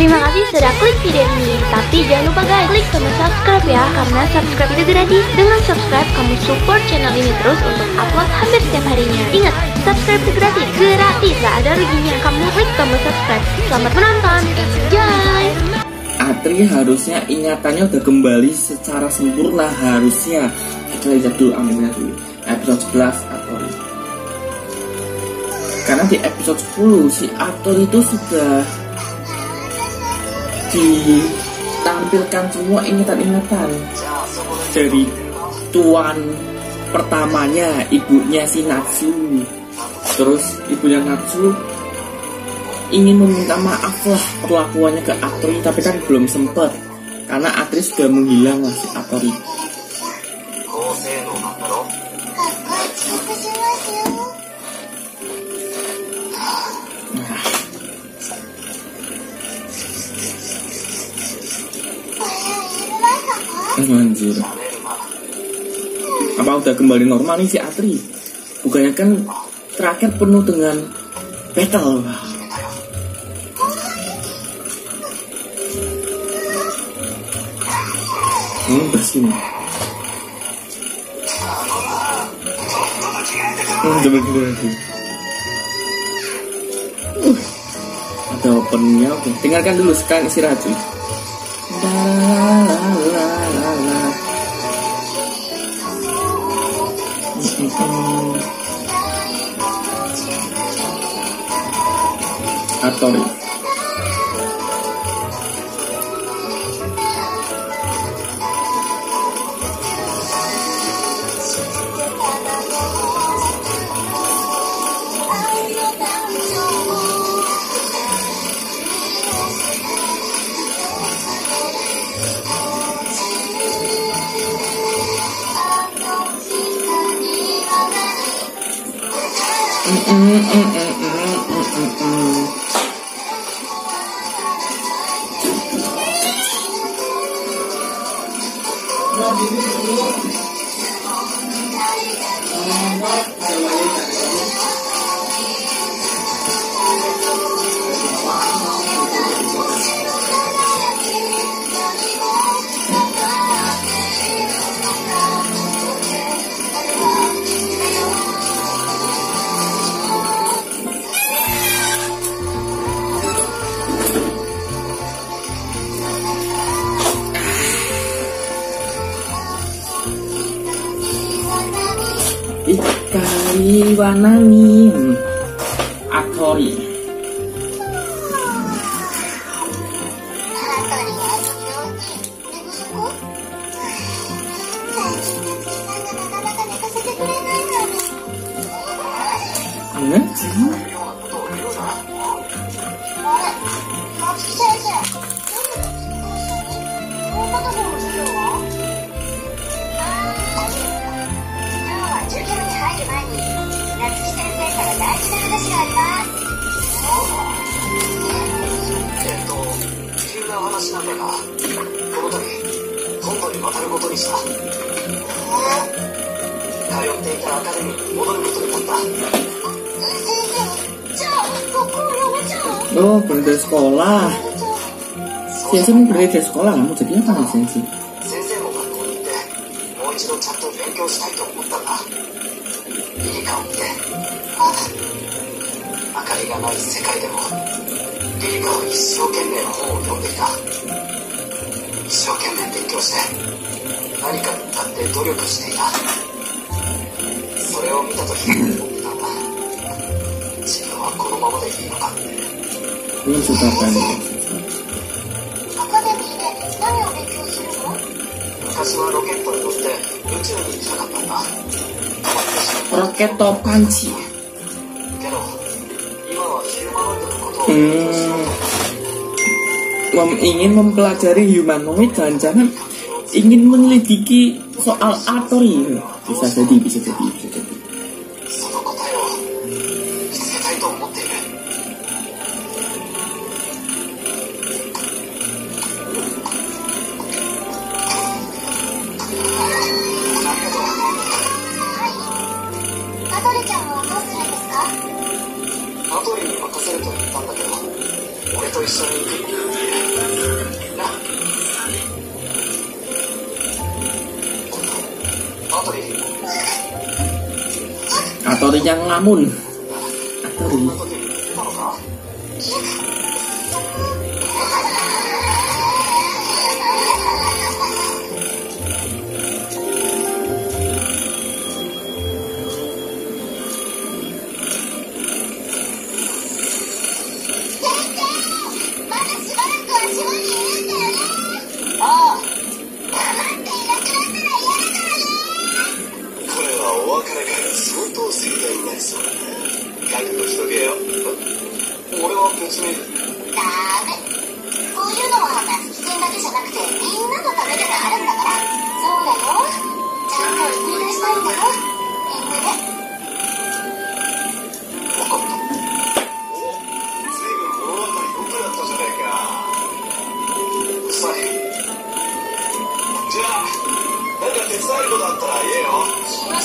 Terima kasih sudah klik video ini. Tapi jangan lupa guys, klik tombol subscribe ya, karena subscribe itu gratis. Dengan subscribe, kamu support channel ini terus untuk upload hampir setiap harinya. Ingat, subscribe itu gratis, gratis, gak ada ruginya. Kamu klik tombol subscribe. Selamat menonton, enjoy! Atri harusnya ingatannya udah kembali secara sempurna harusnya kita lihat dulu ambilnya dulu episode 11 Ator karena di episode 10 si Ator itu sudah ditampilkan semua ingatan-ingatan. Dari tuan pertamanya ibunya si Natsu. Terus ibunya Natsu ingin meminta maaf lah perlakuannya ke Atri tapi kan belum sempet. Karena Atri sudah menghilang lah si anjir apa udah kembali normal nih si Atri bukannya kan terakhir penuh dengan battle Hmm, bersih nih. Hmm, coba dulu lagi. Uh, ada openingnya, oke. Tinggalkan dulu sekarang istirahat cuy. atómica. mm, mm, mm. 一回は何この度本土に渡ることにした？通っていたアカデミーに戻ることになった。ロープでスコーラ。ー先生もプレイテスコーラーなも先生。先生も学校に行ってもう一度ちゃんと勉強したいと思ったんだ。リい顔見て。明かりがない世界でもいい顔一生懸命本を読んでいた。一生懸命勉強して何かに向かって努力していたそれを見た時思ったんだ自分はこのままでいいのかって Belum suka banget. アカデミーで何を勉強するの？昔はロケットに乗って宇宙に行きたかったんだ Roket Topanchi. けど今はヒューマノイドのことを Hmm. Mem- ingin mempelajari humanoid jangan-jangan ingin menyelidiki soal Atori. Bisa jadi, bisa jadi, bisa jadi. その Estoy soltero. Atori yang ngamun. Atori. 相当盛大になりそうだな覚悟しとけよ俺は別にダメこういうのは夏希君だけじゃなくてみん。なのためでもあるん。だからそうだよちゃん。と送り出したいん。だよ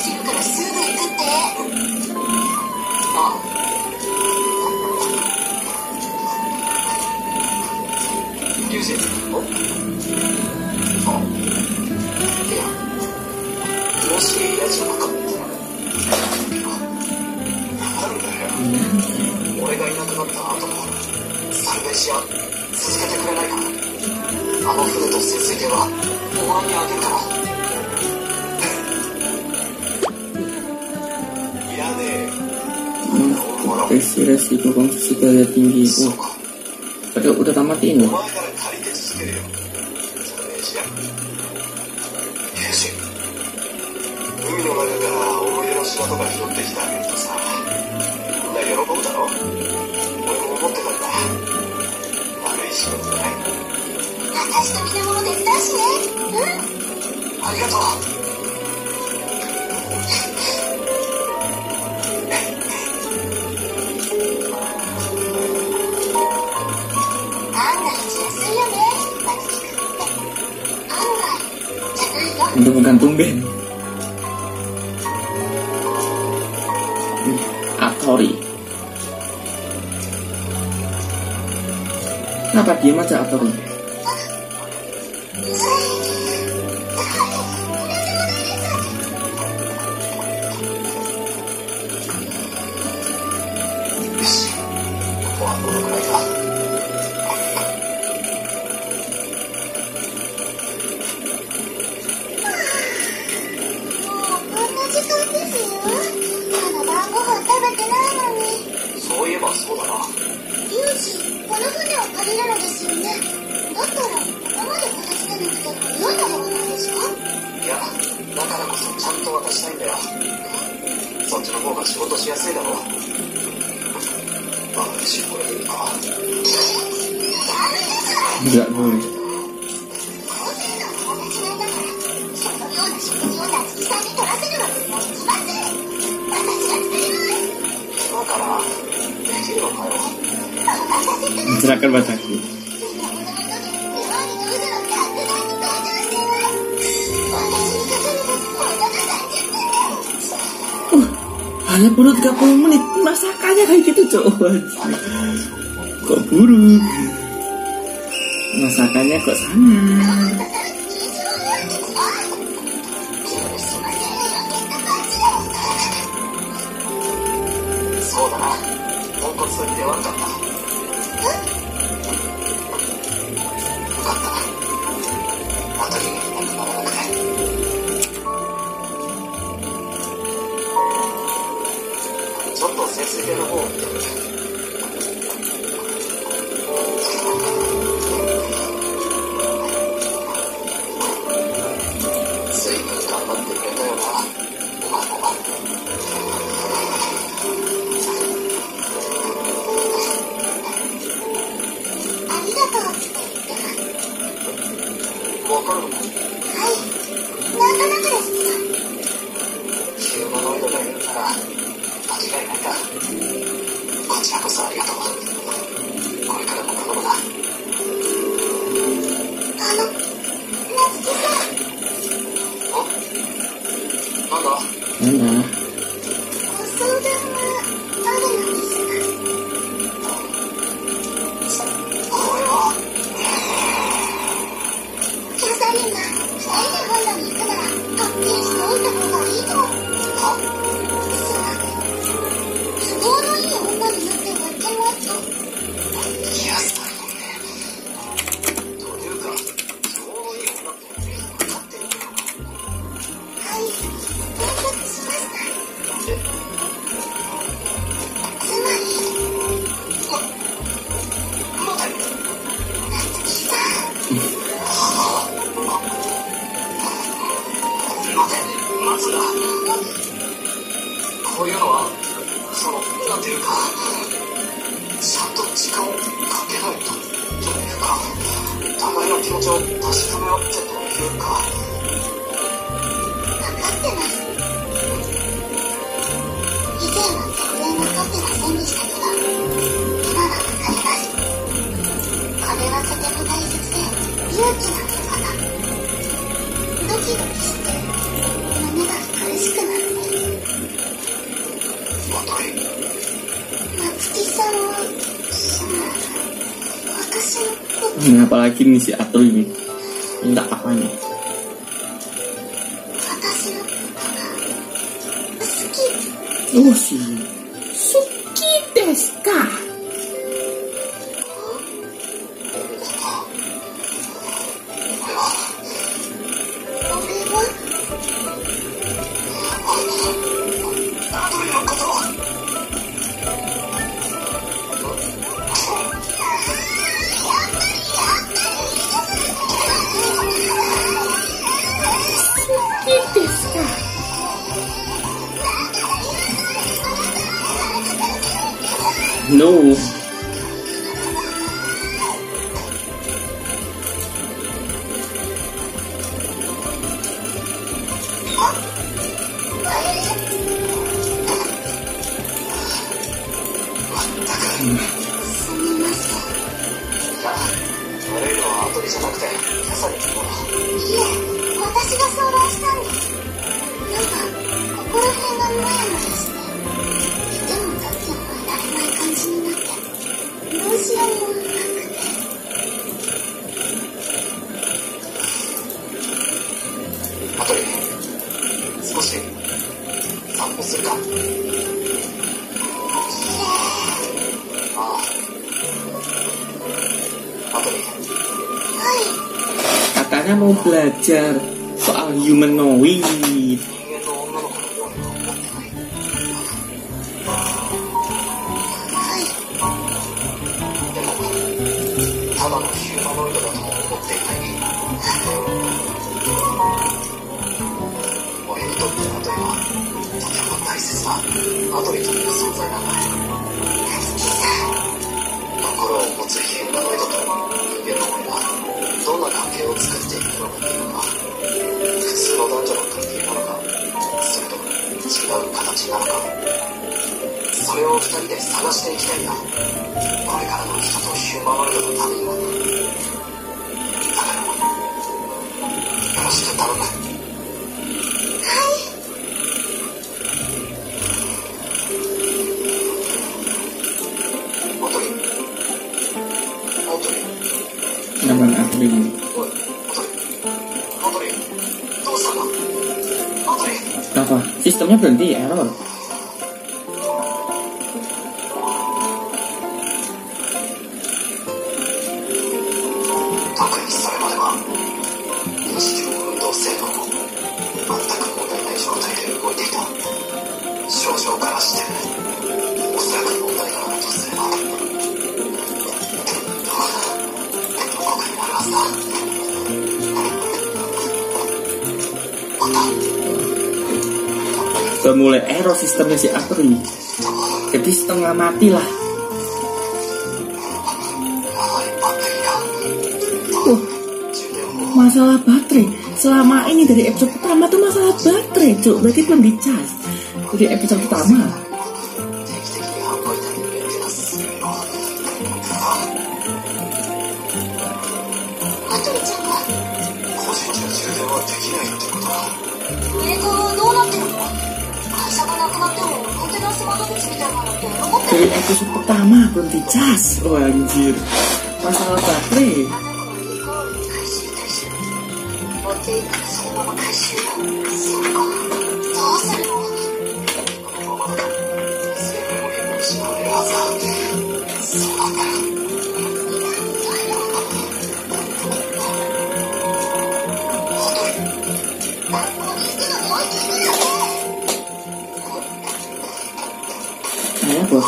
してるからすぐ行くってあユージおあいやもし嫌じゃなかったらなんだよ俺がいなくなった後も再現し合う続けてくれないかあの船と潜水艇はお前にあげるから。SLS とかスクエアでピンギンをあれ俺黙っていいの海の中から思い出の品とか拾ってきてあげるとさみんな喜ぶだろ俺も思ってたんだ悪い仕事じゃない私ときなもの？手伝うしねうん。ありがとう band Atori Kenapa diem aja Atori? の船を借りるのですよ。ねだったら今まで片付けなくて良いのではないですかいやだからこそちゃんと渡したいんだよそっちの方が仕事しやすいだろまあしこれでいいかダメです Mencerahkan bacaku Uh, hanya perlu 30 menit. Masakannya kayak gitu cowok Kok buru Masakannya kok sangat 거고 待て待つんだこういうのはそのなんていうかちゃんと時間をかけないとというか互いの気持ちを確かめ合ってというか分かってます。以前は全然分かってませんでしたけど今は分かります。これはとても大切で勇気のいることドキドキして apa apalagi nih si Atul ini? Minta apa nih? Oh sih, suki deska. Saya mau belajar soal humanoid どんな関係を作っていくのかっていうのが普通の男女の関係なのかそれとも違う形なのかそれを二人で探していきたいんだこれからの人とヒューマノイドのためにもだからよろしく頼む。apa sistemnya berhenti error 特にそ mulai error sistemnya si Apri jadi setengah mati lah oh, masalah baterai selama ini dari episode pertama tuh masalah baterai cuk berarti belum charge. dari episode pertama Thank dari episode pertama belum dicas oh anjir. Masalah baterai. あの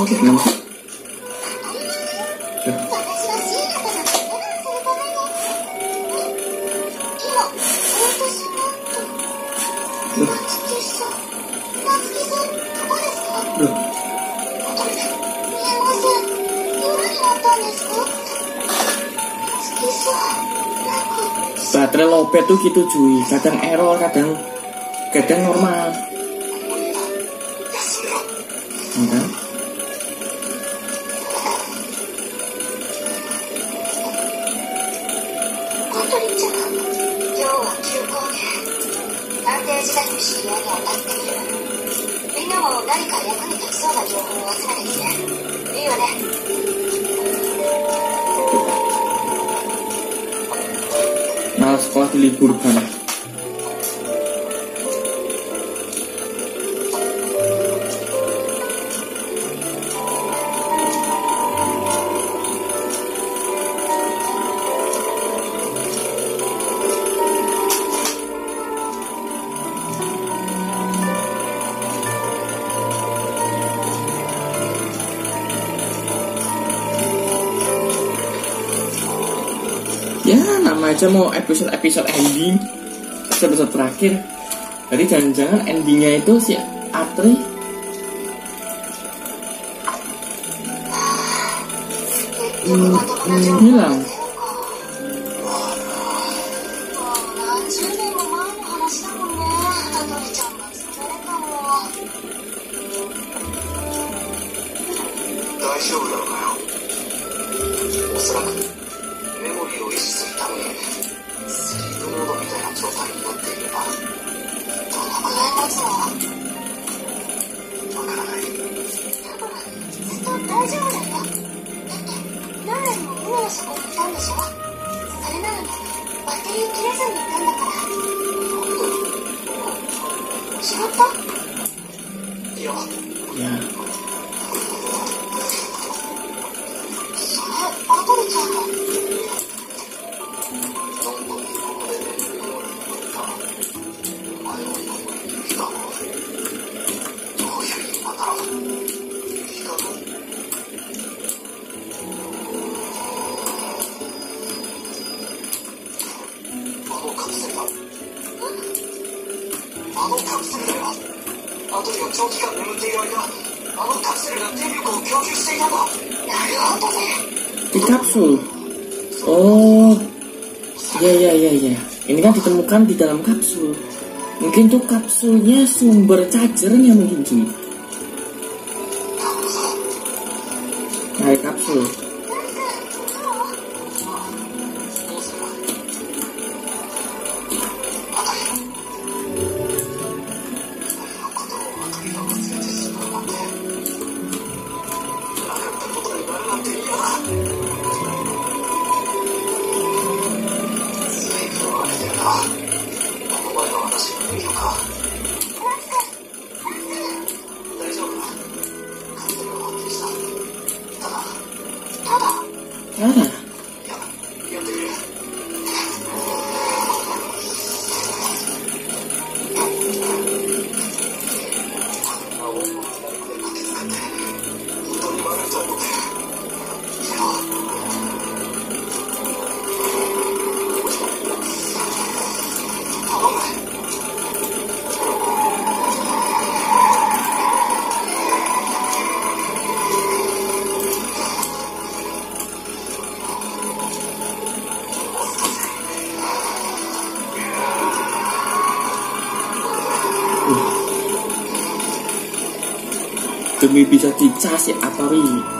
Ya. baterai lobet tuh gitu cuy. Kadang error kadang kadang normal. liquid fund aja mau episode-episode ending episode terakhir. Jadi jangan-jangan endingnya itu si Atri hmm, hilang. Yan. ditemukan di dalam kapsul. Mungkin tuh kapsulnya sumber chargernya mungkin. Nah, kapsul. demi bisa dicas ya apa ini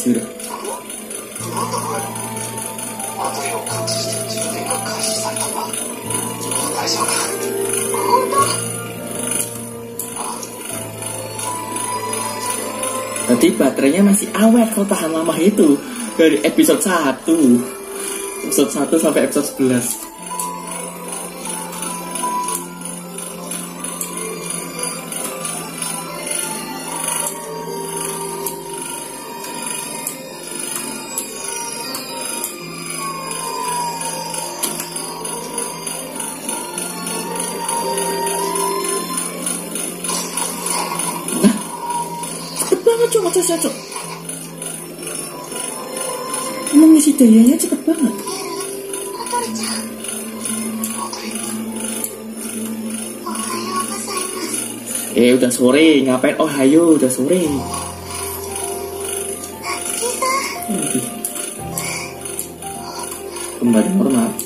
する Berarti baterainya masih awet kalau tahan lama itu. Dari episode 1 episode 1 sampai episode 11 makanya cuma cocok emang ngisi dayanya cepet banget Eh udah sore, ngapain? Oh hayo udah sore. Kembali normal.